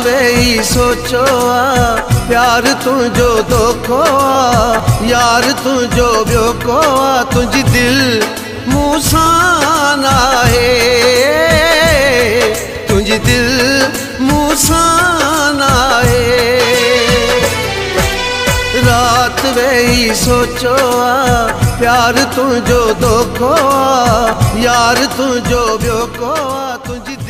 वे ही सोचो आ, प्यार तुझो दोखो आ, यार तुझो ब्योको आ, तुझ दिल मूसाना है। तुझ दिल मूसाना है। रात वे ही सोचो आ, प्यार तुझो दोखो आ, यार तुझो ब्योको आ, तुझ